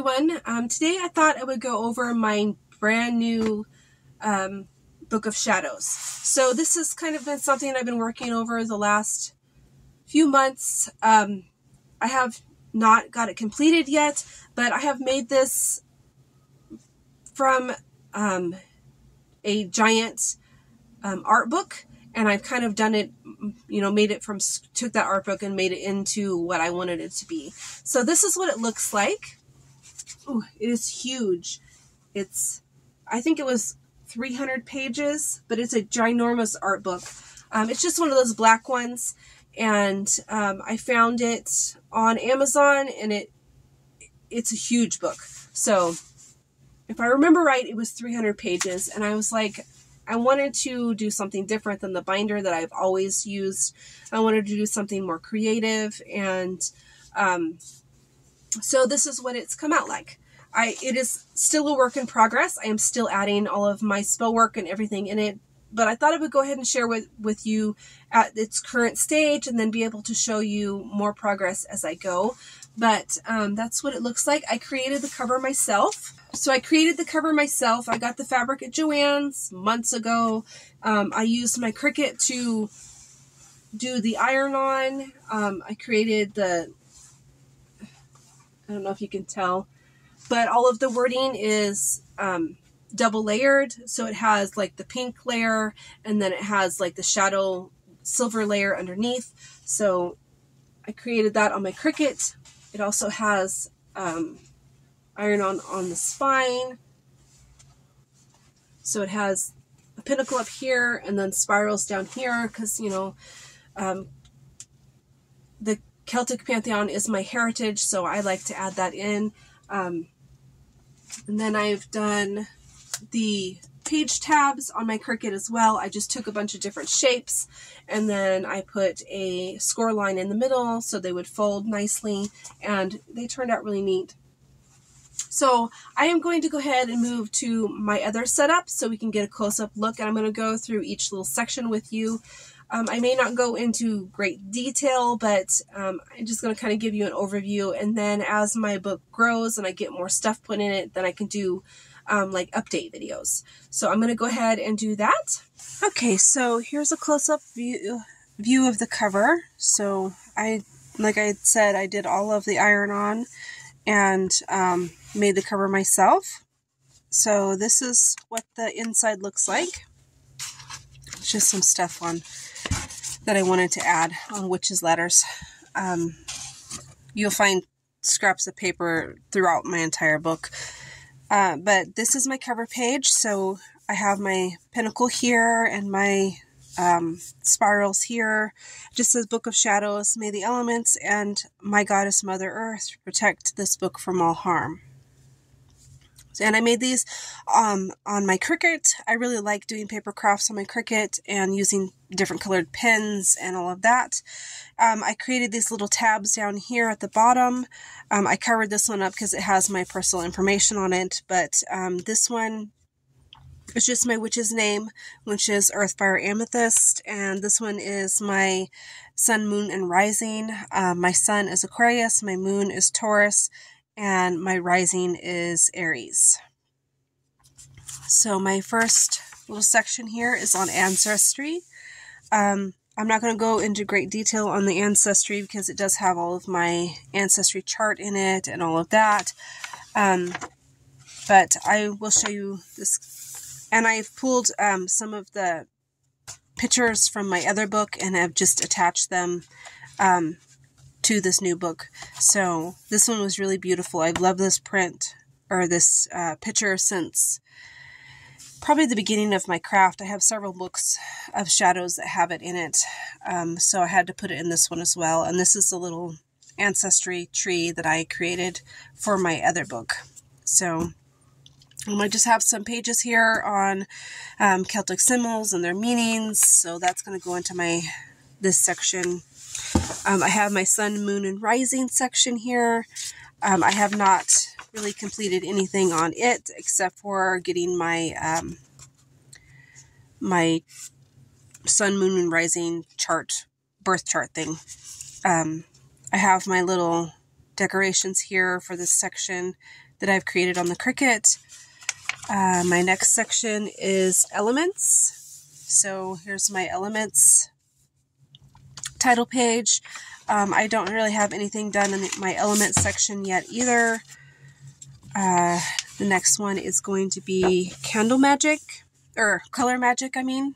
Everyone. Um, today I thought I would go over my brand new um, Book of Shadows. So this has kind of been something I've been working over the last few months. Um, I have not got it completed yet, but I have made this from um, a giant um, art book and I've kind of done it, you know, made it from, took that art book and made it into what I wanted it to be. So this is what it looks like. Ooh, it is huge. It's, I think it was 300 pages, but it's a ginormous art book. Um, it's just one of those black ones. And um, I found it on Amazon and it, it's a huge book. So if I remember right, it was 300 pages. And I was like, I wanted to do something different than the binder that I've always used. I wanted to do something more creative and um, so this is what it's come out like. I it is still a work in progress. I am still adding all of my spell work and everything in it, but I thought I would go ahead and share with with you at its current stage and then be able to show you more progress as I go. But um, that's what it looks like. I created the cover myself. So I created the cover myself. I got the fabric at Joann's months ago. Um, I used my Cricut to do the iron on. Um, I created the, I don't know if you can tell, but all of the wording is um, double layered. So it has like the pink layer and then it has like the shadow silver layer underneath. So I created that on my Cricut. It also has um, iron on on the spine. So it has a pentacle up here and then spirals down here because, you know, um, the Celtic Pantheon is my heritage, so I like to add that in. Um, and then I've done the page tabs on my Cricut as well. I just took a bunch of different shapes and then I put a score line in the middle so they would fold nicely and they turned out really neat. So I am going to go ahead and move to my other setup so we can get a close-up look and I'm going to go through each little section with you. Um, I may not go into great detail, but um, I'm just going to kind of give you an overview. And then as my book grows and I get more stuff put in it, then I can do um, like update videos. So I'm going to go ahead and do that. Okay, so here's a close-up view, view of the cover. So I, like I said, I did all of the iron on and um, made the cover myself. So this is what the inside looks like. It's just some stuff on that I wanted to add on witches letters. Um, you'll find scraps of paper throughout my entire book. Uh, but this is my cover page, so I have my pentacle here and my um, spirals here. It just says Book of Shadows, may the elements and my goddess Mother Earth protect this book from all harm. And I made these um, on my Cricut. I really like doing paper crafts on my Cricut and using different colored pens and all of that. Um, I created these little tabs down here at the bottom. Um, I covered this one up because it has my personal information on it, but um, this one is just my witch's name, which is Earth Fire Amethyst, and this one is my sun, moon, and rising. Uh, my sun is Aquarius, my moon is Taurus, and my rising is Aries. So my first little section here is on ancestry. Um, I'm not going to go into great detail on the ancestry because it does have all of my ancestry chart in it and all of that. Um, but I will show you this. And I've pulled um, some of the pictures from my other book and have just attached them um, to this new book. So this one was really beautiful. I've loved this print or this uh, picture since probably the beginning of my craft. I have several books of shadows that have it in it. Um, so I had to put it in this one as well. And this is a little ancestry tree that I created for my other book. So um, I just have some pages here on um, Celtic symbols and their meanings. So that's going to go into my this section um, I have my sun, moon, and rising section here. Um, I have not really completed anything on it except for getting my um, my sun, moon, and rising chart, birth chart thing. Um, I have my little decorations here for this section that I've created on the Cricut. Uh, my next section is elements. So here's my elements title page. Um, I don't really have anything done in my elements section yet either. Uh, the next one is going to be candle magic, or color magic, I mean.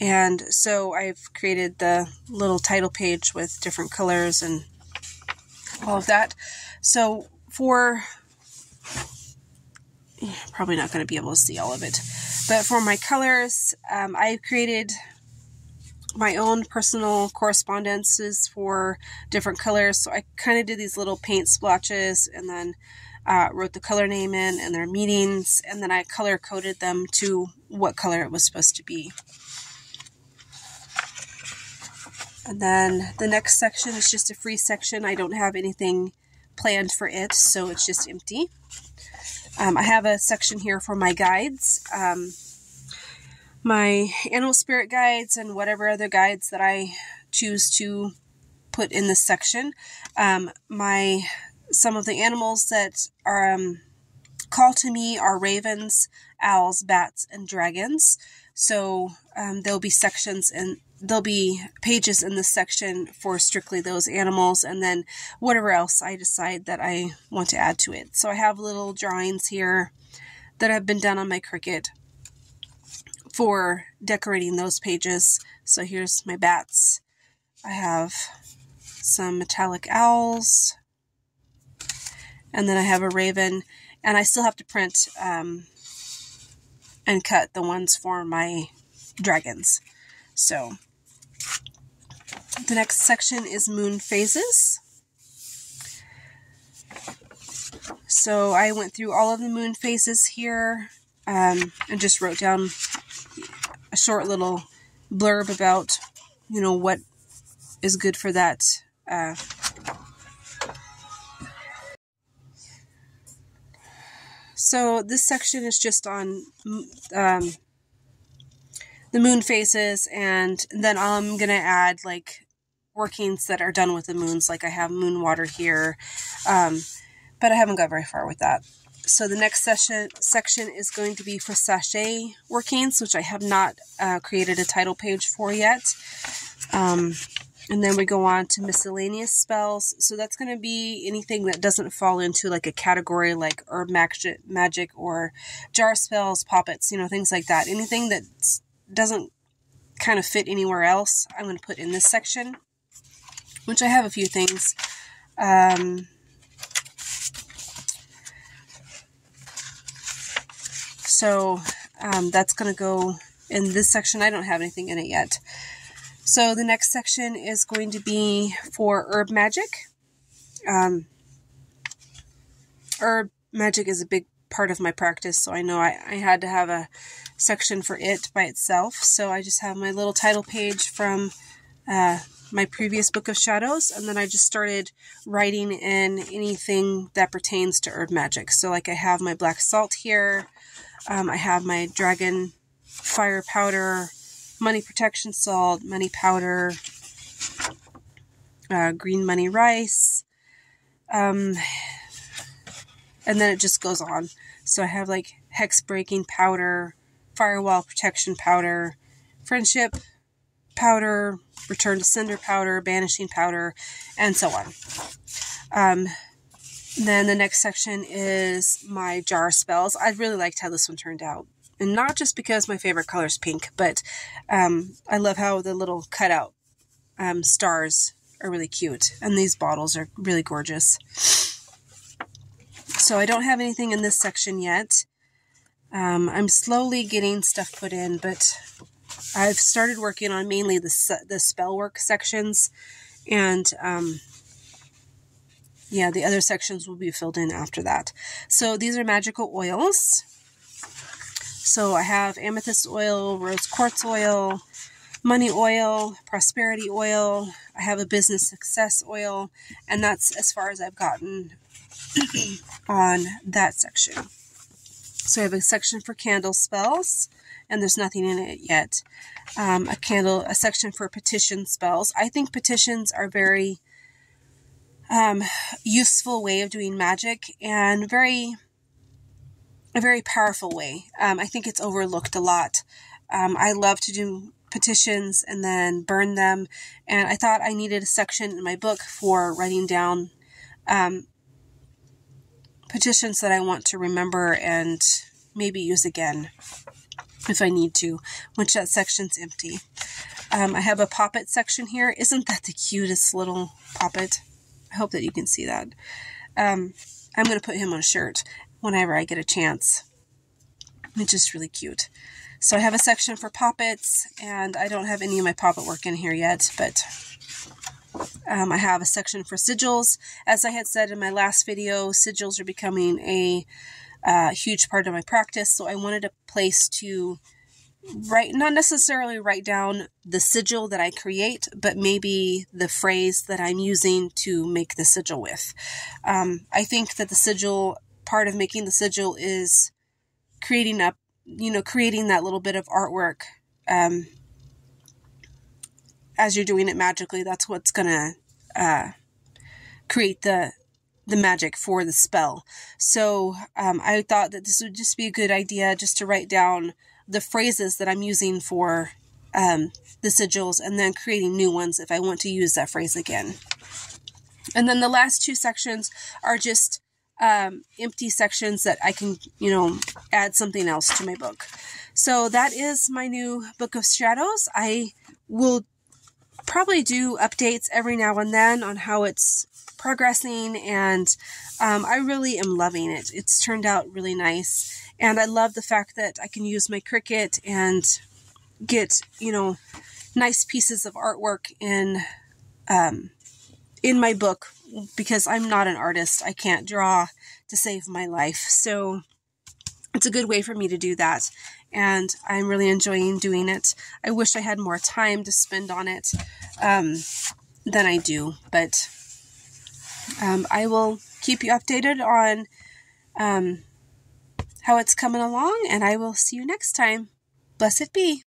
And so I've created the little title page with different colors and all of that. So for probably not going to be able to see all of it, but for my colors, um, I've created my own personal correspondences for different colors. So I kind of did these little paint splotches and then uh, wrote the color name in and their meanings, and then I color coded them to what color it was supposed to be. And then the next section is just a free section. I don't have anything planned for it, so it's just empty. Um, I have a section here for my guides. Um, my animal spirit guides and whatever other guides that I choose to put in this section. Um, my some of the animals that are um, call to me are ravens, owls, bats, and dragons. So um, there'll be sections and there'll be pages in this section for strictly those animals, and then whatever else I decide that I want to add to it. So I have little drawings here that have been done on my Cricut for decorating those pages. So here's my bats. I have some metallic owls, and then I have a raven, and I still have to print um, and cut the ones for my dragons. So the next section is moon phases. So I went through all of the moon phases here um, and just wrote down a short little blurb about, you know, what is good for that. Uh, so this section is just on um, the moon phases, and then I'm gonna add like workings that are done with the moons. Like I have moon water here, um, but I haven't got very far with that so the next session section is going to be for sachet workings, which I have not uh, created a title page for yet. Um, and then we go on to miscellaneous spells. So that's going to be anything that doesn't fall into like a category like herb magic, magic or jar spells, poppets, you know, things like that. Anything that doesn't kind of fit anywhere else, I'm going to put in this section, which I have a few things. Um, So um, that's going to go in this section. I don't have anything in it yet. So the next section is going to be for herb magic. Um, herb magic is a big part of my practice, so I know I, I had to have a section for it by itself. So I just have my little title page from uh, my previous book of shadows, and then I just started writing in anything that pertains to herb magic. So, like, I have my black salt here, um, I have my dragon fire powder, money protection salt, money powder, uh, green money rice, um, and then it just goes on. So I have like hex breaking powder, firewall protection powder, friendship powder, return to sender powder, banishing powder, and so on. Um, then the next section is my jar spells. I really liked how this one turned out. And not just because my favorite color is pink, but um, I love how the little cutout um, stars are really cute. And these bottles are really gorgeous. So I don't have anything in this section yet. Um, I'm slowly getting stuff put in, but I've started working on mainly the, the spell work sections. And um, yeah, the other sections will be filled in after that. So these are magical oils. So I have amethyst oil, rose quartz oil, money oil, prosperity oil. I have a business success oil, and that's as far as I've gotten on that section. So I have a section for candle spells, and there's nothing in it yet. Um, a candle, a section for petition spells. I think petitions are very um, useful way of doing magic and very a very powerful way. Um, I think it's overlooked a lot. Um, I love to do petitions and then burn them, and I thought I needed a section in my book for writing down um, petitions that I want to remember and maybe use again if I need to, which that section's empty. Um, I have a poppet section here. Isn't that the cutest little poppet? I hope that you can see that. Um, I'm going to put him on a shirt whenever I get a chance. It's just really cute. So I have a section for poppets, and I don't have any of my poppet work in here yet, but um, I have a section for sigils. As I had said in my last video, sigils are becoming a uh, huge part of my practice, so I wanted a place to write, not necessarily write down the sigil that I create, but maybe the phrase that I'm using to make the sigil with. Um, I think that the sigil, part of making the sigil is creating up, you know, creating that little bit of artwork. Um, as you're doing it magically, that's what's gonna uh, create the the magic for the spell. So um, I thought that this would just be a good idea just to write down the phrases that I'm using for um, the sigils and then creating new ones if I want to use that phrase again. And then the last two sections are just um, empty sections that I can, you know, add something else to my book. So that is my new Book of Shadows. I will probably do updates every now and then on how it's progressing, and um, I really am loving it. It's turned out really nice, and I love the fact that I can use my Cricut and get you know nice pieces of artwork in um, in my book because I'm not an artist. I can't draw to save my life, so it's a good way for me to do that and I'm really enjoying doing it. I wish I had more time to spend on it um, than I do, but um, I will keep you updated on um, how it's coming along, and I will see you next time. Blessed be.